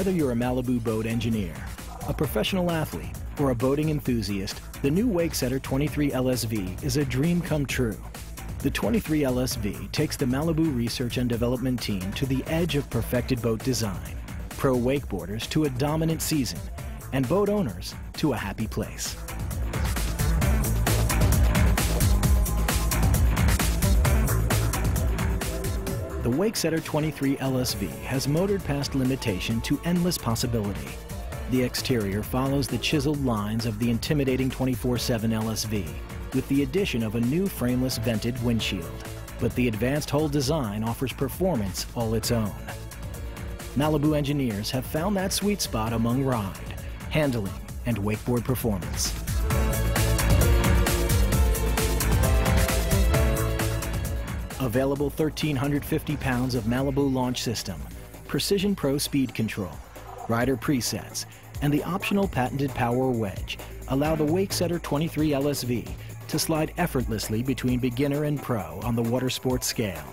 Whether you're a Malibu boat engineer, a professional athlete, or a boating enthusiast, the new Wakesetter 23 LSV is a dream come true. The 23 LSV takes the Malibu research and development team to the edge of perfected boat design, pro wakeboarders to a dominant season, and boat owners to a happy place. The Wakesetter 23 LSV has motored past limitation to endless possibility. The exterior follows the chiseled lines of the intimidating 24-7 LSV, with the addition of a new frameless vented windshield. But the advanced hull design offers performance all its own. Malibu engineers have found that sweet spot among ride, handling, and wakeboard performance. Available 1,350 pounds of Malibu launch system, Precision Pro speed control, rider presets, and the optional patented power wedge allow the Wakesetter 23 LSV to slide effortlessly between beginner and pro on the water sports scale.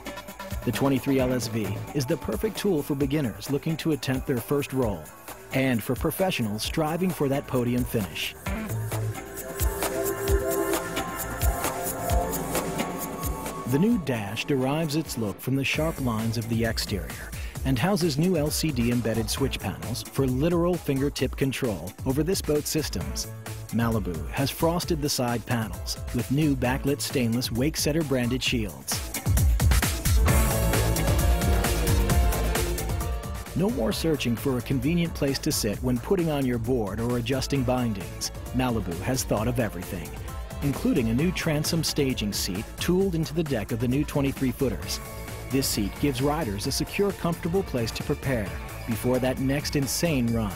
The 23 LSV is the perfect tool for beginners looking to attempt their first roll and for professionals striving for that podium finish. The new Dash derives its look from the sharp lines of the exterior and houses new LCD embedded switch panels for literal fingertip control over this boat's systems. Malibu has frosted the side panels with new backlit stainless Wakesetter branded shields. No more searching for a convenient place to sit when putting on your board or adjusting bindings. Malibu has thought of everything, including a new transom staging seat tooled into the deck of the new 23-footers. This seat gives riders a secure, comfortable place to prepare before that next insane run.